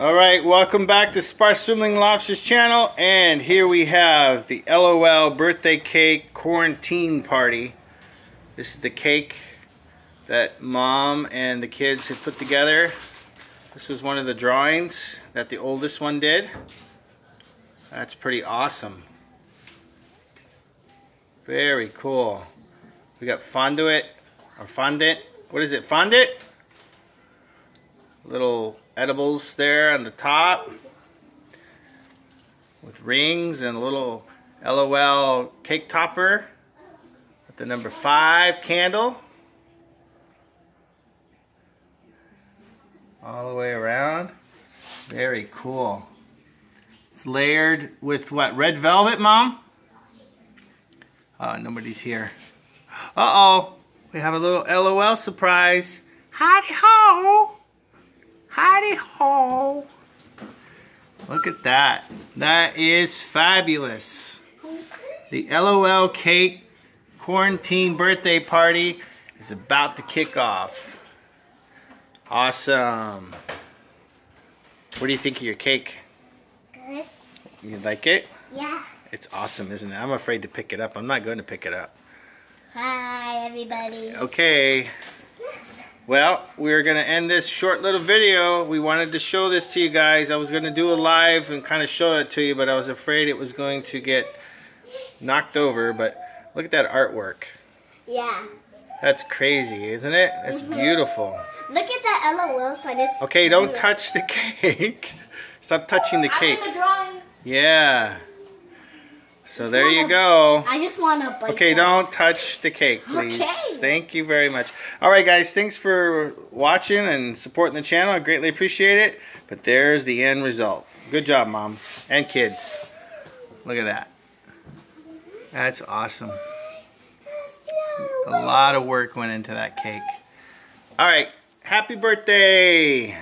All right, welcome back to Sparse Swimming Lobsters channel, and here we have the LOL birthday cake quarantine party. This is the cake that mom and the kids had put together. This was one of the drawings that the oldest one did. That's pretty awesome. Very cool. We got fondant, or fondant. What is it, fondant? Little edibles there on the top with rings and a little LOL cake topper with the number five candle all the way around. Very cool. It's layered with what? Red velvet, Mom? Oh, nobody's here. Uh-oh. We have a little LOL surprise. Howdy ho! Howdy ho! Look at that. That is fabulous. The LOL Cake Quarantine Birthday Party is about to kick off. Awesome. What do you think of your cake? Good. You like it? Yeah. It's awesome, isn't it? I'm afraid to pick it up. I'm not going to pick it up. Hi, everybody. Okay. Well, we're going to end this short little video. We wanted to show this to you guys. I was going to do a live and kind of show it to you, but I was afraid it was going to get knocked over. But look at that artwork. Yeah. That's crazy, isn't it? That's Mhm. beautiful. Look at that LOL sign. It's Okay, don't beautiful. touch the cake. Stop touching the I'm cake. in the drawing. Yeah. So there you go. I just want to bite Okay, that. don't touch the cake, please. Okay. Thank you very much. All right, guys, thanks for watching and supporting the channel. I greatly appreciate it. But there's the end result. Good job, Mom and kids. Look at that. That's awesome. A lot of work went into that cake. All right, happy birthday.